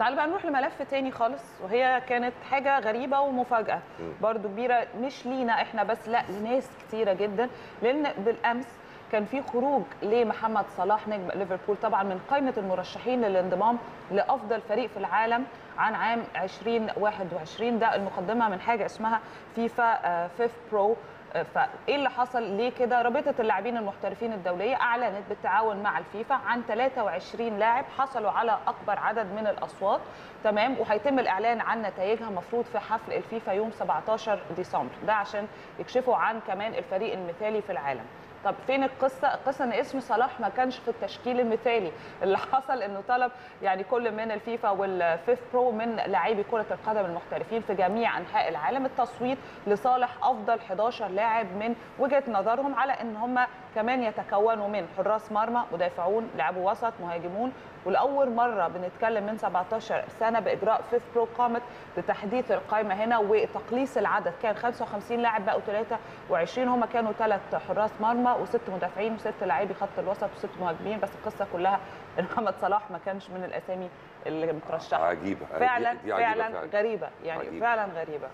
تعال بقى نروح لملف تاني خالص وهي كانت حاجة غريبة ومفاجأة. برضو كبيرة مش لينا إحنا بس لأ لناس كتيرة جدا. لأن بالأمس كان في خروج لمحمد صلاح نجم ليفربول طبعا من قائمة المرشحين للانضمام لأفضل فريق في العالم عن عام 2021 ده المقدمة من حاجة اسمها فيفا FIFPro. فإيه اللي حصل ليه كده؟ رابطة اللاعبين المحترفين الدولية أعلنت بالتعاون مع الفيفا عن 23 لاعب حصلوا على أكبر عدد من الأصوات. تمام؟ وهيتم الإعلان عن نتائجها مفروض في حفل الفيفا يوم 17 ديسمبر. ده عشان يكشفوا عن كمان الفريق المثالي في العالم. طب فين القصة؟ القصة إن اسم صلاح ما كانش في التشكيل المثالي، اللي حصل إنه طلب يعني كل من الفيفا والفيف برو من لاعبي كرة القدم المحترفين في جميع أنحاء العالم التصويت لصالح أفضل 11 لاعب من وجهة نظرهم على إن هم كمان يتكونوا من حراس مرمى، مدافعون، لاعبو وسط، مهاجمون، ولاول مرة بنتكلم من 17 سنة بإجراء فيف برو قامت بتحديث القائمه هنا وتقليص العدد. كان 55 لاعب بقوا 23 هم كانوا ثلاث حراس مرمى. وست مدافعين وست لاعبي خط الوسط وست مهاجمين بس القصة كلها إن محمد صلاح ما كانش من الأسامي اللي مترشحة. عجيبة فعلا دي عجيبة فعلا. غريبة يعني عجيبة. فعلا غريبة.